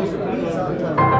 Itu bisa.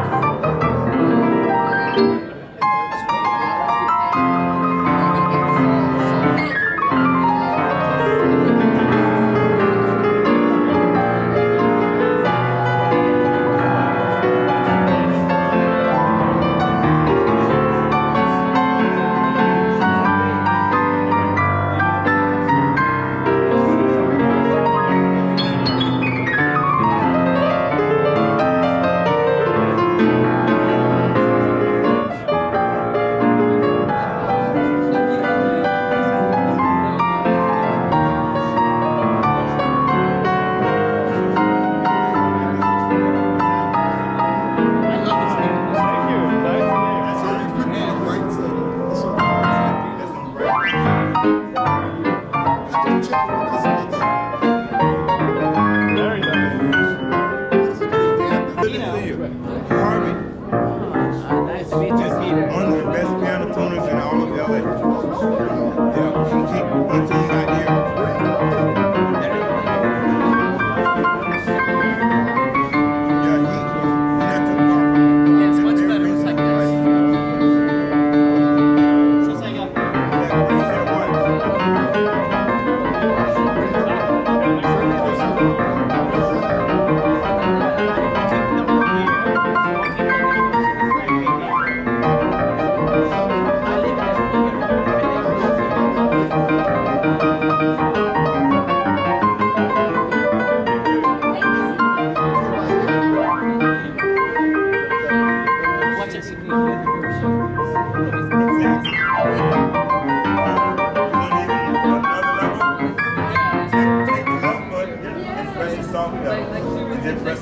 pressing soft pedal, and then pedal,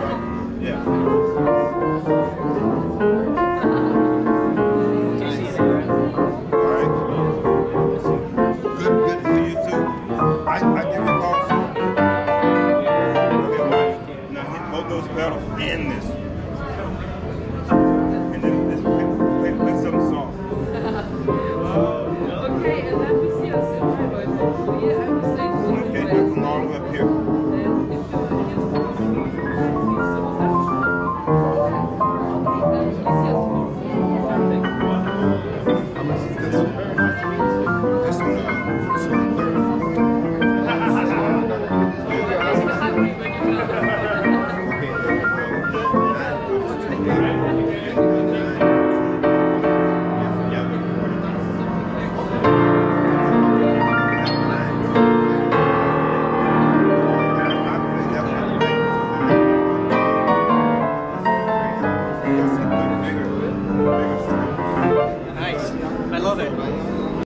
soft, yeah. All right. Good, good you too. I, I give. Now hit both those pedals and this.